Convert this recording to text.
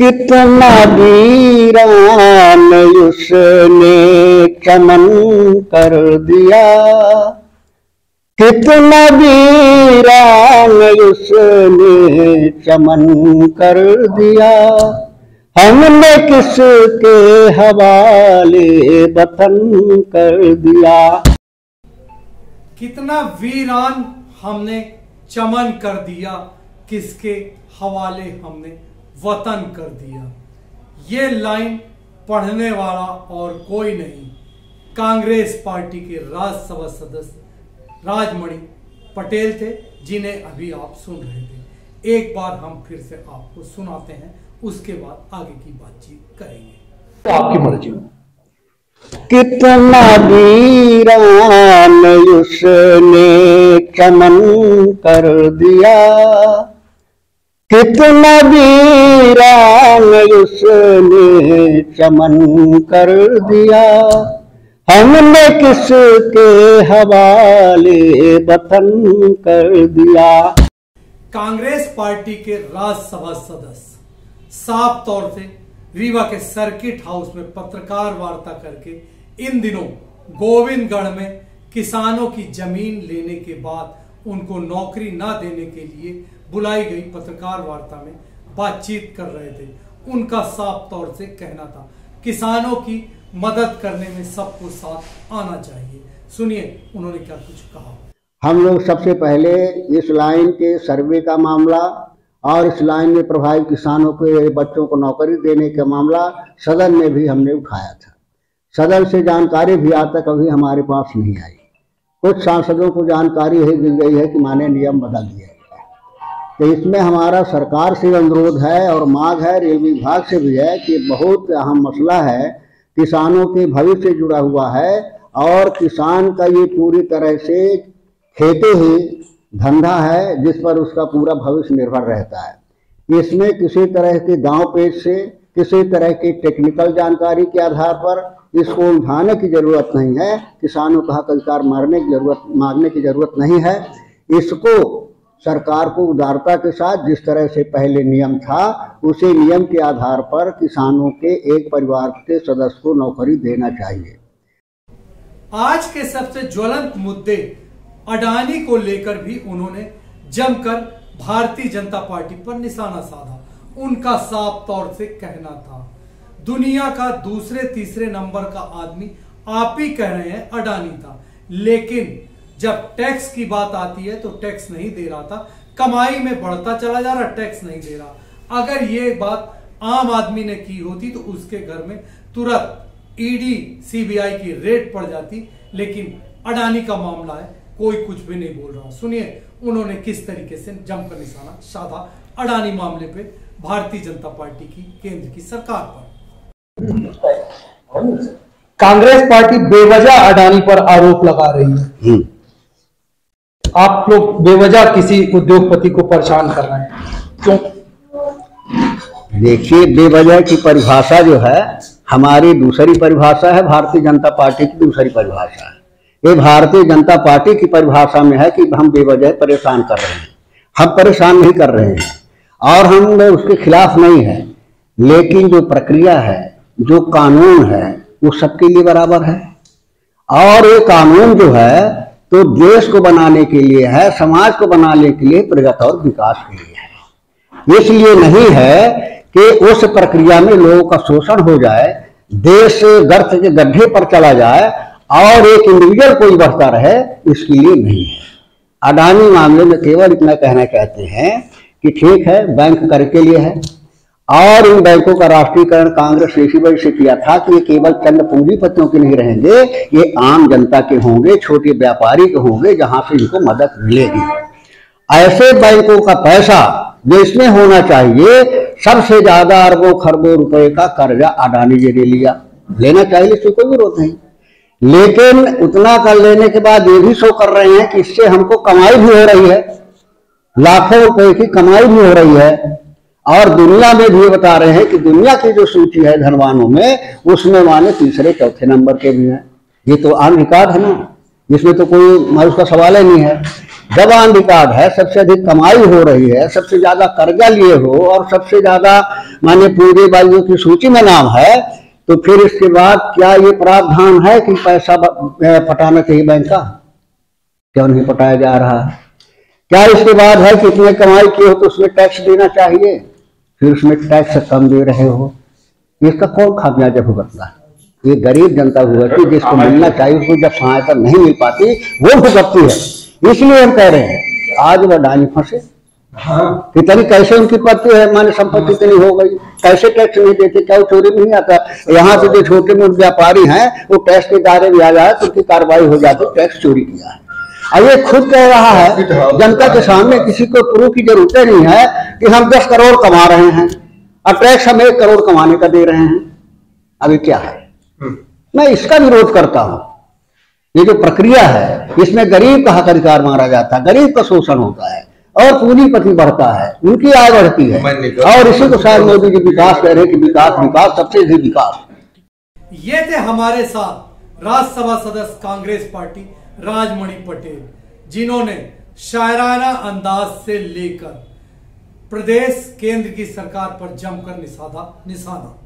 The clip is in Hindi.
कितना वीरान उसने चमन कर दिया। कितना वीरान उसने चमन कर दिया। हमने किसके हवाले वतन कर दिया। कितना वीरान हमने चमन कर दिया, किसके हवाले हमने वतन कर दिया। ये लाइन पढ़ने वाला और कोई नहीं। कांग्रेस पार्टी के राज्यसभा सदस्य राजमणि पटेल थे, जिन्हें अभी आप सुन रहे थे। एक बार हम फिर से आपको सुनाते हैं, उसके बाद आगे की बातचीत करेंगे। तो आपकी मर्ज़ी कितना वीरान उसने चमन कर दिया। कितना वीरान उसने चमन कर दिया? हमने किसके हवाले वतन कर दिया? कांग्रेस पार्टी के राज्यसभा सदस्य साफ़ तौर से रीवा के सर्किट हाउस में पत्रकार वार्ता करके इन दिनों गोविंदगढ़ में किसानों की ज़मीन लेने के बाद उनको नौकरी ना देने के लिए बुलाई गई पत्रकार वार्ता में बातचीत कर रहे थे। उनका साफ़ तौर से कहना था, किसानों की मदद करने में सबको साथ आना चाहिए। सुनिए, उन्होंने क्या कुछ कहा। हम लोग सबसे पहले इस लाइन के सर्वे का मामला और इस लाइन में प्रभावित किसानों के बच्चों को नौकरी देने का मामला सदन में भी हमने उठाया था। सदन से जानकारी भी आज तक अभी हमारे पास नहीं आई। कुछ सांसदों को जानकारी है दी गई है कि माने नियम बदल दिया गया तो इसमें हमारा सरकार से अनुरोध है और मांग है रेलवे विभाग से भी है कि बहुत अहम मसला है, किसानों के भविष्य से जुड़ा हुआ है और किसान का ये पूरी तरह से खेती ही धंधा है, जिस पर उसका पूरा भविष्य निर्भर रहता है। इसमें किसी तरह के गाँव पेज से, किसी तरह की टेक्निकल जानकारी के आधार पर इसको उलझाने की ज़रूरत नहीं है, किसानों का हक अधिकार मारने की ज़रूरत मांगने की ज़रूरत नहीं है। इसको सरकार को उदारता के साथ जिस तरह से पहले नियम था, उसी नियम के आधार पर किसानों के एक परिवार के सदस्य को नौकरी देना चाहिए। आज के सबसे ज्वलंत मुद्दे अडानी को लेकर भी उन्होंने जमकर भारतीय जनता पार्टी पर निशाना साधा। उनका साफ़ तौर से कहना था। दुनिया का दूसरे तीसरे नंबर का आदमी, आप ही कह रहे हैं अडानी था। लेकिन जब टैक्स की बात आती है तो टैक्स नहीं दे रहा था। कमाई में बढ़ता चला जा रहा, टैक्स नहीं दे रहा। अगर ये बात आम आदमी ने की होती तो उसके घर में तुरंत ईडी सीबीआई की रेड पड़ जाती। लेकिन अडानी का मामला है, कोई कुछ भी नहीं बोल रहा। सुनिए, उन्होंने किस तरीके से जमकर निशाना साधा अडानी मामले पे भारतीय जनता पार्टी की, केंद्र की सरकार पर। कांग्रेस पार्टी बेवजह अडानी पर आरोप लगा रही है। आप लोग बेवजह किसी उद्योगपति को परेशान कर रहे हैं। क्यों? देखिए बेवजह की परिभाषा जो है हमारी दूसरी परिभाषा है भारतीय जनता पार्टी की दूसरी परिभाषा है। ये भारतीय जनता पार्टी की परिभाषा में है कि हम बेवजह परेशान कर रहे हैं। हम परेशान नहीं कर रहे हैं और हम उसके खिलाफ नहीं है। लेकिन जो प्रक्रिया है जो कानून है, वो सबके लिए बराबर है। और ये कानून जो है तो देश को बनाने के लिए है, समाज को बनाने के लिए प्रगति और विकास के लिए है। इसलिए नहीं है कि उस प्रक्रिया में लोगों का शोषण हो जाए, देश गर्त के गड्ढे पर चला जाए, और एक इंडिविजुअल कोई बढ़ता रहे, इसके लिए नहीं है। अडानी मामले में केवल इतना कहना चाहते हैं कि ठीक है बैंक कर के लिए है। और इन बैंकों का राष्ट्रीयकरण कांग्रेस वजह से किया था कि ये केवल चंद पूंजीपतियों के नहीं रहेंगे, ये आम जनता के होंगे, छोटे व्यापारी के होंगे, जहाँ से इनको मदद मिलेगी। ऐसे बैंकों का पैसा देश में होना चाहिए, सबसे ज़्यादा अरबों, खरबों रुपए का कर्जा अडानी जी ने लिया। लेना चाहिए इससे कोई विरोध नहीं। लेकिन उतना कर लेने के बाद ये भी शो कर रहे हैं कि इससे हमको कमाई भी हो रही है। लाखों रुपए की कमाई भी हो रही है। और दुनिया में भी बता रहे हैं कि दुनिया की जो सूची है धनवानों में, उसमें माने तीसरे, चौथे नंबर के भी हैं। ये तो आम रिकॉर्ड है ना? इसमें तो कोई उसका सवाल ही नहीं है। जवान रिकॉर्ड है, सबसे अधिक कमाई हो रही है, सबसे ज़्यादा कर्जा लिए हो और सबसे ज़्यादा माने पूंजीबाजियों की सूची में नाम है तो फिर इसके बाद क्या ये प्रावधान है कि पैसा पटाना चाहिए बैंक का? क्यों नहीं पटाया जा रहा? है क्या इसके बाद है कि इतने कमाई किए हो तो उसमें टैक्स देना चाहिए? फिर उसमें टैक्स कम दे रहे हो। इसका कौन खामियाजा भुगतता है ये गरीब जनता भुगतती जिसको मिलना चाहिए उसको जब सहायता नहीं मिल पाती वो भुगतती है। इसलिए हम कह रहे हैं आज वह डाली फंसे। हाँ। कितनी कैसे उनकी पत्ती है? माने संपत्ति इतनी हो गई। कैसे टैक्स नहीं देते? क्या चोरी नहीं आता? यहाँ से जो छोटे मोटे व्यापारी हैं वो टैक्स के दायरे में आ जाए तो उनकी कार्रवाई हो जाती टैक्स चोरी किया। है अब ये खुद कह रहा है जनता के सामने किसी को प्रूफ की ज़रूरत नहीं है कि हम दस करोड़ कमा रहे हैं और टैक्स हम एक करोड़ कमाने का दे रहे हैं। अभी क्या है? हम्म। मैं इसका विरोध करता हूँ। ये जो प्रक्रिया है इसमें गरीब का हक अधिकार मारा जाता है गरीब का शोषण होता है और पूंजीपति बढ़ता है उनकी आय बढ़ती है। और इसी को शायद मोदी जी विकास कह रहे कि विकास विकास सबसे अधिक विकास। ये थे हमारे साथ राज्यसभा सदस्य कांग्रेस पार्टी। राजमणि पटेल, जिन्होंने शायराना अंदाज से लेकर प्रदेश केंद्र की सरकार पर जमकर निशाना निशाना